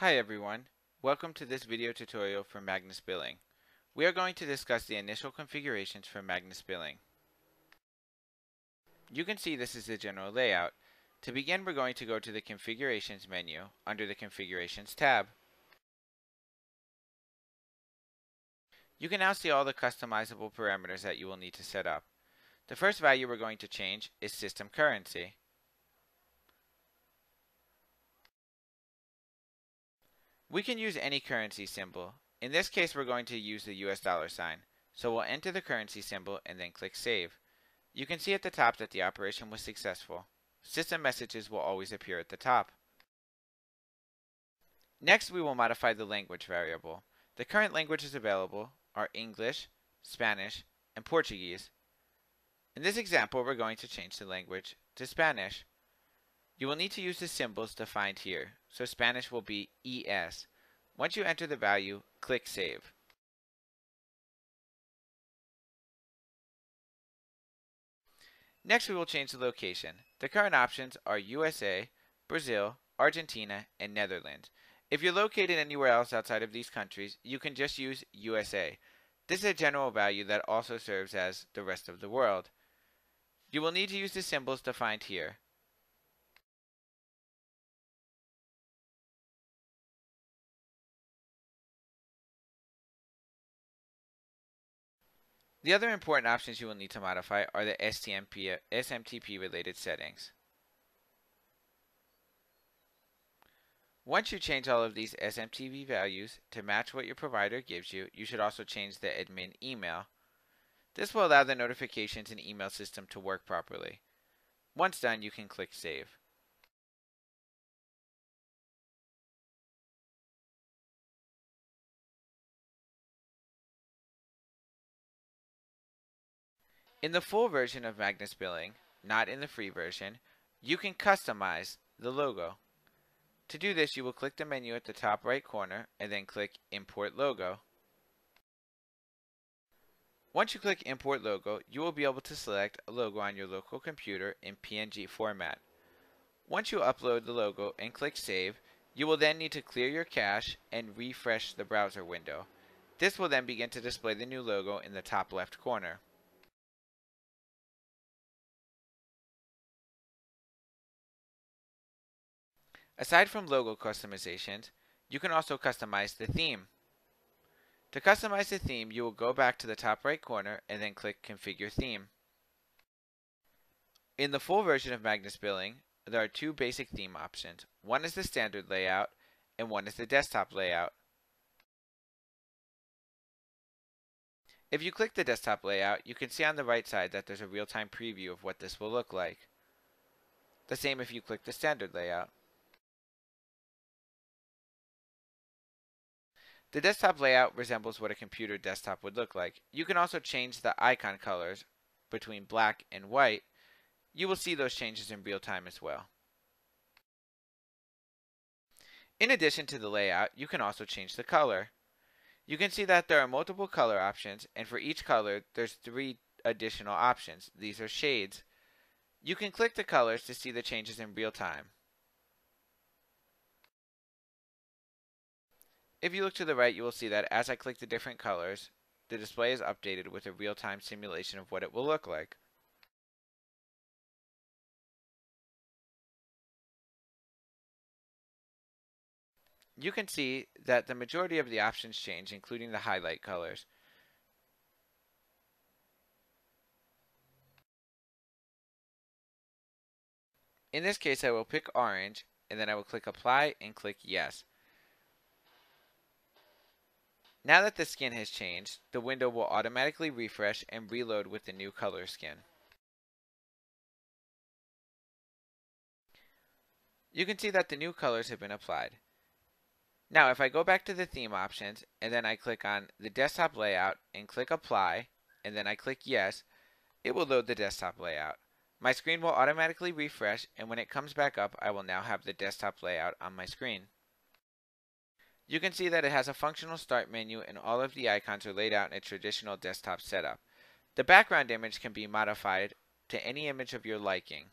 Hi everyone, welcome to this video tutorial for Magnus Billing. We are going to discuss the initial configurations for Magnus Billing. You can see this is the general layout. To begin we're going to go to the Configurations menu under the Configurations tab. You can now see all the customizable parameters that you will need to set up. The first value we're going to change is system currency. We can use any currency symbol. In this case, we're going to use the US dollar sign. So we'll enter the currency symbol and then click Save. You can see at the top that the operation was successful. System messages will always appear at the top. Next, we will modify the language variable. The current languages available are English, Spanish, and Portuguese. In this example, we're going to change the language to Spanish. You will need to use the symbols defined here, so Spanish will be ES. Once you enter the value, click Save. Next we will change the location. The current options are USA, Brazil, Argentina, and Netherlands. If you're located anywhere else outside of these countries, you can just use USA. This is a general value that also serves as the rest of the world. You will need to use the symbols defined here. The other important options you will need to modify are the STMP, SMTP related settings. Once you change all of these SMTP values to match what your provider gives you, you should also change the admin email. This will allow the notifications and email system to work properly. Once done, you can click Save. In the full version of Magnus Billing, not in the free version, you can customize the logo. To do this, you will click the menu at the top right corner and then click Import Logo. Once you click Import Logo, you will be able to select a logo on your local computer in PNG format. Once you upload the logo and click Save, you will then need to clear your cache and refresh the browser window. This will then begin to display the new logo in the top left corner. Aside from logo customizations, you can also customize the theme. To customize the theme, you will go back to the top right corner and then click Configure Theme. In the full version of Magnus Billing, there are two basic theme options. One is the standard layout, and one is the desktop layout. If you click the desktop layout, you can see on the right side that there's a real-time preview of what this will look like. The same if you click the standard layout. The desktop layout resembles what a computer desktop would look like. You can also change the icon colors between black and white. You will see those changes in real time as well. In addition to the layout, you can also change the color. You can see that there are multiple color options, and for each color, there's three additional options. These are shades. You can click the colors to see the changes in real time. If you look to the right, you will see that as I click the different colors, the display is updated with a real-time simulation of what it will look like. You can see that the majority of the options change, including the highlight colors. In this case, I will pick orange, and then I will click apply and click yes. Now that the skin has changed, the window will automatically refresh and reload with the new color skin. You can see that the new colors have been applied. Now if I go back to the theme options and then I click on the desktop layout and click apply and then I click yes, it will load the desktop layout. My screen will automatically refresh and when it comes back up I will now have the desktop layout on my screen. You can see that it has a functional start menu and all of the icons are laid out in a traditional desktop setup. The background image can be modified to any image of your liking.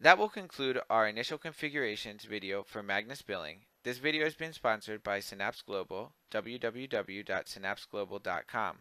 That will conclude our initial configurations video for Magnus Billing. This video has been sponsored by Synapse Global, www.synapseglobal.com.